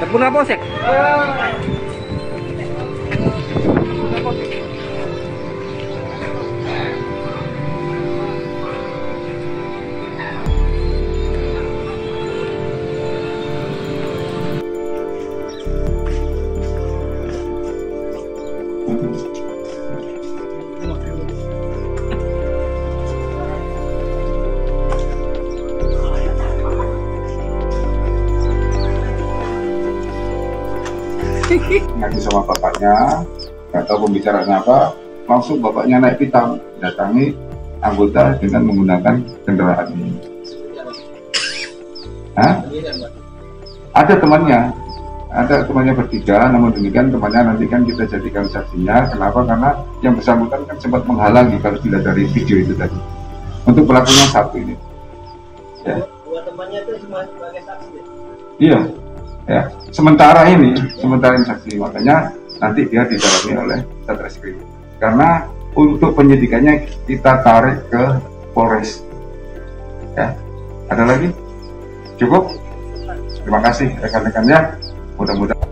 Tepuna posek. Thank you. Ngaji sama bapaknya, nggak tahu pembicaraannya apa, langsung bapaknya naik pitam, datangi anggota dengan menggunakan kendaraan ini. Hah? Ada temannya, ada temannya bertiga, namun demikian temannya nanti kan kita jadikan saksinya. Kenapa? Karena yang bersangkutan kan sempat menghalangi kalau dilihat dari video itu tadi. Untuk pelakunya satu ini. Ya. Dua temannya itu cuma sebagai saksi ya? Iya, ya. Sementara ini, sementara ini saksi, makanya nanti dia didalami oleh Satreskrim. Karena untuk penyidikannya kita tarik ke Polres. Ya, ada lagi? Cukup? Terima kasih rekan-rekannya. Mudah-mudahan.